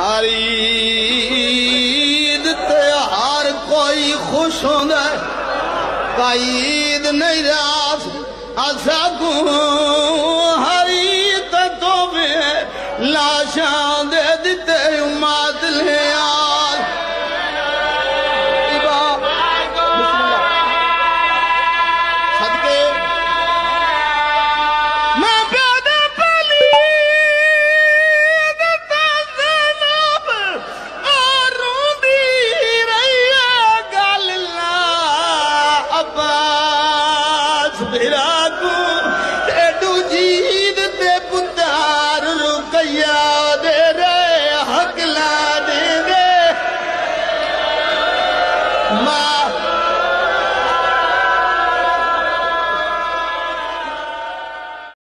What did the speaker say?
हरीद ते हर कोई खुश होंदा रास असा को हरी तो में लाशां दे ڊ جيار ر ڪيا اڳلا دي مان